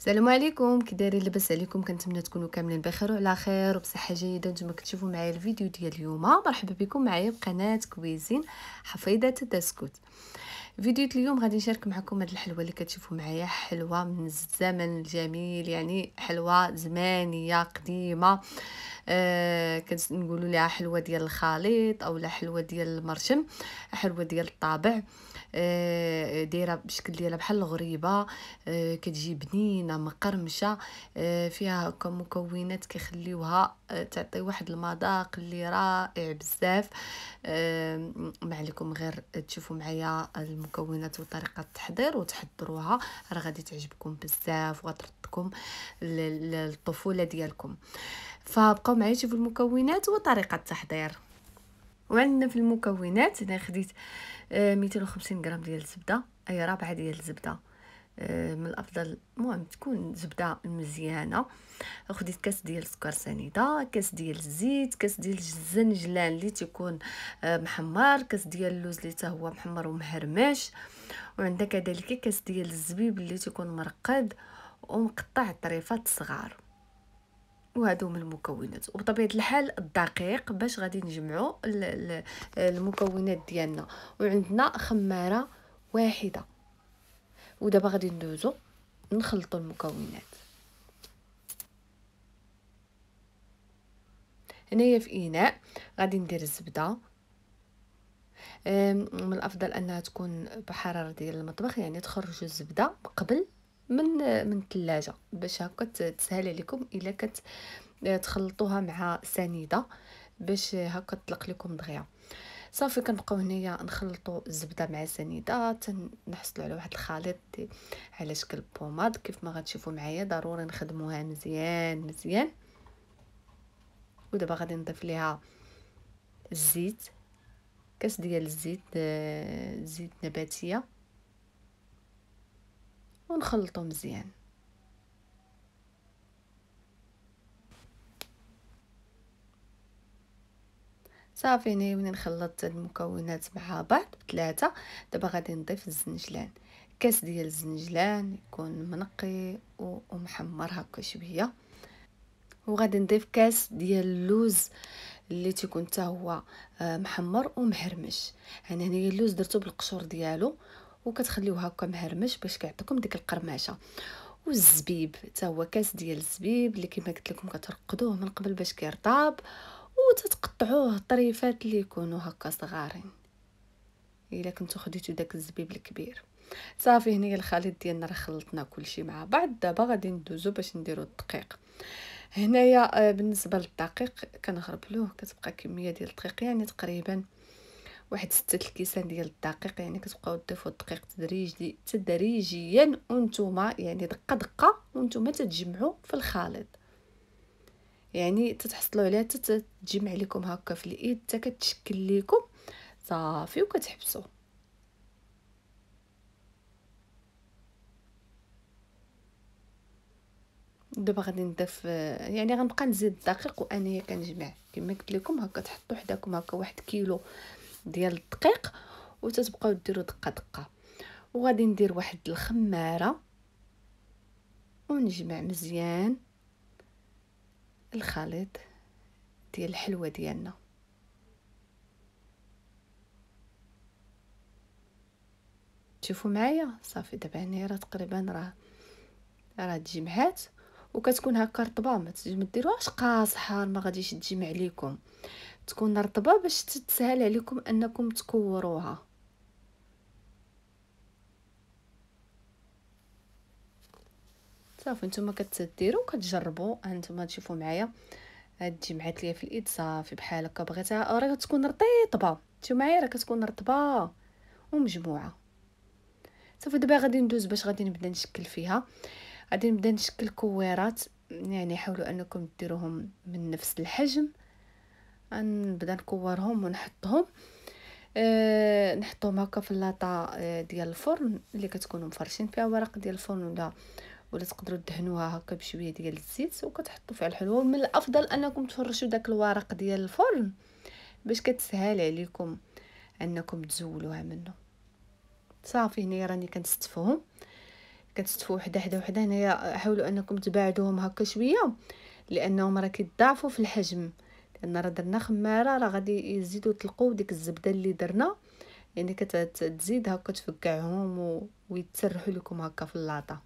السلام عليكم كي دايرين لاباس عليكم كنتمنى تكونوا كاملين بخير وعلى خير وبصحة جيدة. نتوما كتشوفوا معايا الفيديو ديال اليوم. مرحبا بكم معايا بقناة كويزين حفيظه الدسكوت فيديو اليوم غادي نشارك معكم هاد الحلوة اللي كتشوفوا معايا حلوة من الزمن الجميل يعني حلوة زمانية قديمة. آه كنقولوا لها حلوة ديال الخليط أو حلوة ديال المرشم حلوة ديال الطابع. آه دايرة بشكل ديالها بحال الغريبة آه كتجي بنينة مقرمشة آه فيها مكونات كيخليوها آه تعطي واحد المذاق اللي رائع بزاف. آه ما عليكم غير تشوفوا معايا المكونات وطريقة التحضير وتحضروها. راه غادي تعجبكم بزاف وغتردكم للطفولة ديالكم. فبقاو معايا شوفوا المكونات وطريقة التحضير. وعندنا في المكونات أنا خديت آه 250 غرام ديال الزبدة. أي رابعة ديال الزبدة. آه من الأفضل المهم تكون زبدة مزيانة. خديت كاس ديال السكر سنيدة كاس ديال الزيت كاس ديال الزنجلان اللي تيكون آه محمر كاس ديال اللوز اللي حتى هو محمر ومهرمش. وعندنا كذلك كاس ديال الزبيب اللي تيكون مرقد. ومقطع طريفات صغار وهادو من المكونات. وبطبيعة الحال الدقيق باش غادي نجمعوا المكونات ديالنا. وعندنا خمارة واحدة. ودابا غادي ندوزو نخلطوا المكونات. هنايا في إناء غادي ندير الزبدة. من الأفضل أنها تكون بحرارة ديال المطبخ يعني تخرجوا الزبدة قبل من من الثلاجة باش هكا تسهل عليكم إلا كت تخلطوها مع سنيدة باش هكا تطلق لكم دغيا. صافي كنبقاو هنايا نخلطوا الزبدة مع السنيده تنحصلوا على واحد الخليط على شكل بوماد. كيف ما غتشوفوا معايا ضروري نخدموها مزيان مزيان. ودابا غادي نضيف ليها الزيت كاس ديال الزيت آه، زيت نباتية. ونخلطو مزيان. صافي هنا نخلط المكونات مع بعض بثلاثة. دابا غادي نضيف الزنجلان. كاس ديال الزنجلان يكون منقي ومحمر هكا شوية. وغادي نضيف كاس ديال اللوز اللي تيكون حتى هو آه، محمر ومهرمش أنا هنايا اللوز درتو بالقشور ديالو وكتخليوه هكا مهرمش باش كيعطيكم ديك القرمشه والزبيب حتى هو كاس ديال الزبيب اللي كما قلت لكم كترقدوه من قبل باش كيرطاب وتتقطعوه طريفات اللي يكونوا هكا صغارين. إلا كنتو خديتو داك الزبيب الكبير. صافي هنا الخليط ديالنا راه خلطنا كلشي مع بعض. دابا غادي ندوزو باش نديرو الدقيق. هنايا آه، بالنسبة للدقيق كنغربلوه كتبقى كمية ديال الدقيق يعني تقريبا واحد ستة الكيسان ديال الدقيق يعني كتبقاو تضيفوا الدقيق تدريجي تدريجيا وانتوما يعني دقة دقة وانتوما تتجمعوا في الخليط. يعني تتحصلوا عليها تتجمع لكم هكا في الإيد حتى كتشكل لكم صافي وكتحبسوا دابا غادي نضيف يعني غنبقى نزيد الدقيق وأنايا كنجمع. كما قلت لكم هكا تحطوا حداكم هكا واحد كيلو ديال الدقيق وتتبقاو ديروا دقة دقة. وغادي ندير واحد الخمارة ونجمع مزيان الخليط ديال الحلوه ديالنا. شوفوا معايا صافي دابا هنايا راه تقريبا راه راه تجمعات. وكتكون هكا رطبة ما ديروهاش قاصحة ما غاديش تجمع ليكم. تكون رطبة باش تسهل عليكم أنكم تكوروها. صافي نتوما كتديروا كتجربوا هانتوما تشوفوا معايا. هاد جمعات ليا في الإيد صافي بحال هكا بغيتها. راه تكون رطيبة. شوفوا معايا راه كتكون رطبة ومجموعة. صافي دابا غادي ندوز باش غادي نبدا نشكل فيها. غادي نبدا نشكل كويرات يعني حاولوا أنكم ديروهم من نفس الحجم. نبدا نكورهم ونحطهم. أه نحطهم هكا في اللاطه آه، ديال الفرن اللي كتكونوا مفرشين فيها ورق ديال الفرن ولا ولا تقدروا تدهنوها هكا بشوية ديال الزيت وكتحطوا فيها الحلوة. من الأفضل أنكم تفرشوا داك الورق ديال الفرن باش كتسهل عليكم أنكم تزولوها منه. صافي هنا راني كنستفهم. كتستفوا وحدة حدا وحدة. هنايا حاولوا أنكم تباعدوهم هكا شوية لأنهم راه كيضاعفوا في الحجم. لأن راه درنا خمارة راه غادي يزيدوا يطلقوا ديك الزبدة اللي درنا. يعني كتزيد هكا تفكعهم و... ويتسرحوا لكم هكا في اللاطة.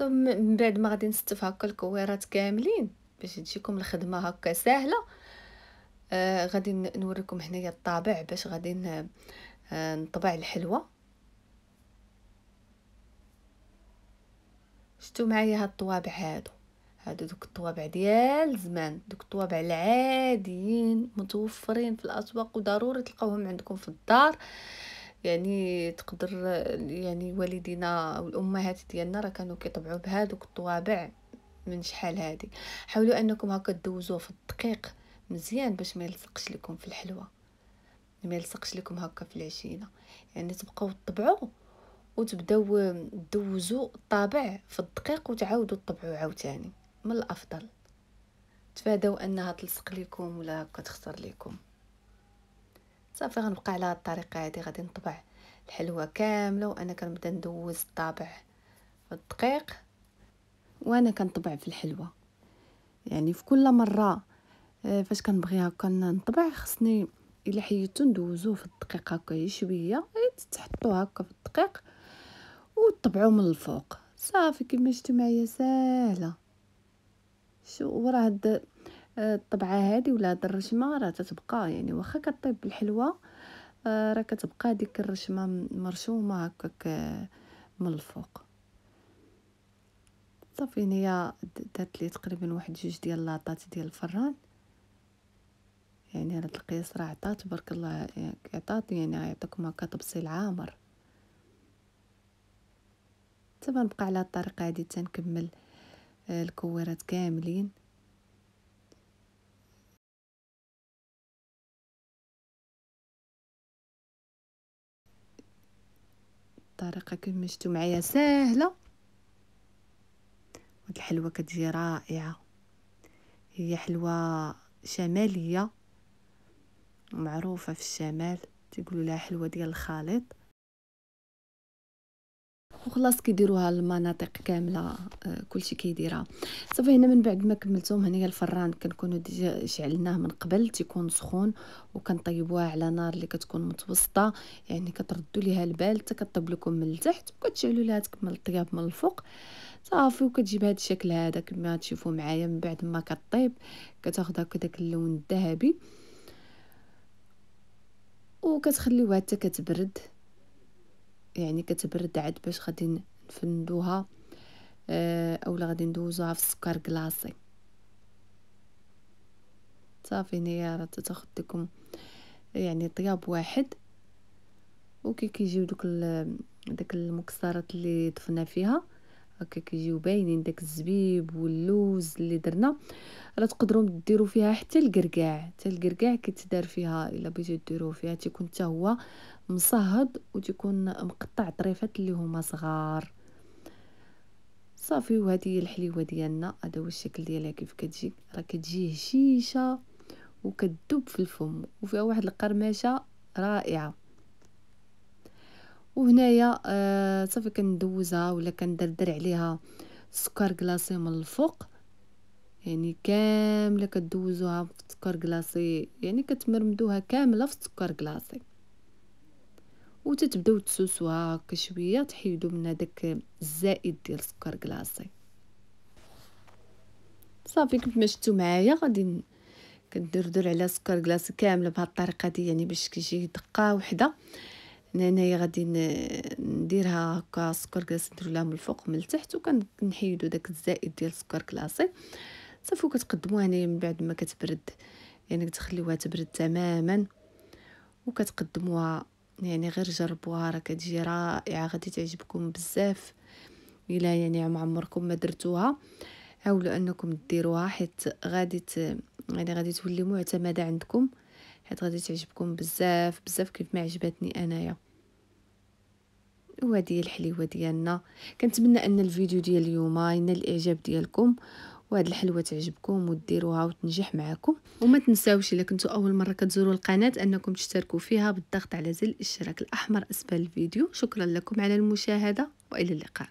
من بعد ما غادي نستف هكا الكويرات كاملين باش تجيكم الخدمة هكا سهلة. آه غادي نوريكم هنايا الطابع باش غادي آه نطبع الحلوة. شفتوا معايا هاد الطوابع هادو؟ هادو دوك الطوابع ديال زمان دوك الطوابع العاديين متوفرين في الأسواق وضروري تلقاوهم عندكم في الدار. يعني تقدر يعني والدينا أو الامهات ديالنا راه كانوا كيطبعوا بهادوك الطوابع من شحال هادي. حاولوا أنكم هكا دوزوه في الدقيق مزيان باش ما يلصقش لكم في الحلوة ما يلصقش لكم هكا في العجينة. يعني تبقاو تطبعوا وتبداو دوزوا الطابع في الدقيق وتعاودوا تطبعوا عاوتاني من الأفضل. تفاداو أنها تلصق لكم ولا هكا تخسر لكم صافي غنبقى على هاد الطريقة هادي غادي نطبع الحلوى كاملة وأنا كنبدا ندوز الطابع في الدقيق وأنا كنطبع في الحلوى. يعني في كل مرة آه، فاش كنبغي هكا نطبع خصني إلا حيدتو ندوزوه في الدقيق هكا شوية تحطوه هكا في الدقيق. وطبعوا من الفوق. صافي كما شفتوا معايا ساهلة. شو وراه هاد آه، الطبعة هادي ولا هاد الرشمة؟ راه تتبقى يعني واخا كطيب بالحلوة آه، راه كتبقى ديك الرشمة مرشومة هكاك آه، من الفوق. صافي هنايا درت لي تقريبا واحد جوج ديال لاطات ديال الفران. يعني هاد القياس راه عطات تبارك الله عطات يعني يعطيكم هكا تبصيل عامر. حتى نبقى على الطريقة هذه تنكمل آه، الكويرات كاملين. الطريقة كما شفتوا معايا ساهلة. هاد الحلوة كتجي رائعة. هي حلوة شمالية معروفة في الشمال. تيقولوا لها حلوة ديال الخليط. وخلاص كيديروها المناطق كاملة آه، كلشي كيديرها. صافي هنا من بعد ما كملتهم هنايا الفران كنكونوا ديجا شعلناه من قبل تيكون سخون وكنطيبوها على نار اللي كتكون متوسطة. يعني كتردوا ليها البال حتى كطيب لكم من التحت وكتشعلوا لها تكمل الطياب من الفوق. صافي وكتجي بهذا الشكل هذا كما تشوفوا معايا من بعد ما كطيب. كتاخذ داك اللون الذهبي. وكتخليوها حتى كتبرد. يعني كتبرد عاد باش غادي نفندوها آه أولا غادي ندوزوها في السكر كلاصي. صافي هنايا راه تاخد لكم يعني طياب واحد. وكي كيجيو دوك داك المكسرات اللي ضفنا فيها هكا كيجيو باينين داك الزبيب واللوز اللي درنا. راه تقدروا ديروا فيها حتى الكركاع حتى الكركاع كيتدار فيها إلا بغيتو ديروا فيها تيكون حتى هو مصهد وتكون مقطع طريفات اللي هما صغار. صافي وهذه هي الحليوة ديالنا. هذا هو الشكل ديالها كيف كتجي. راه كتجي هشيشة وكتذوب في الفم وفيها واحد القرمشة رائعة. وهنايا آه صافي كندوزها ولا كندردر عليها سكر كلاصي من الفوق. يعني كاملة كدوزوها في السكر كلاصي يعني كتمرمدوها كاملة في السكر كلاصي وتتبداو تسوسوها هكا شوية تحيدوا من هذاك الزائد ديال السكر كلاصي صافي كما شفتوا معايا غادي كندردر على سكر كلاصي كاملة بهذه الطريقة دي يعني باش كيجي دقة وحدة. هنايا غادي نديرها هكا سكر كلاصي نديرو لها من الفوق ومن التحت وكنحيدو داك الزائد ديال السكر كلاصي صافي كتقدموها هنايا من بعد ما كتبرد. يعني كتخليوها تبرد تماما وكتقدموها يعني غير جربوها راه كتجي رائعة غادي تعجبكم بزاف. الا يعني ما عمركم ما درتوها حاولوا أنكم ديروها حيت غادي. يعني غادي تولي معتمدة عندكم. حيت غادي تعجبكم بزاف بزاف كيف ما عجبتني أنايا. وهذه الحليوه ديالنا. كنتمنى أن الفيديو ديال اليوم ينال الإعجاب ديالكم وهاد الحلوة تعجبكم وديروها وتنجح معكم وما تنساوش إلا كنتو أول مرة كتزوروا القناة أنكم تشتركوا فيها بالضغط على زر الاشتراك الأحمر أسفل الفيديو. شكرا لكم على المشاهدة وإلى اللقاء.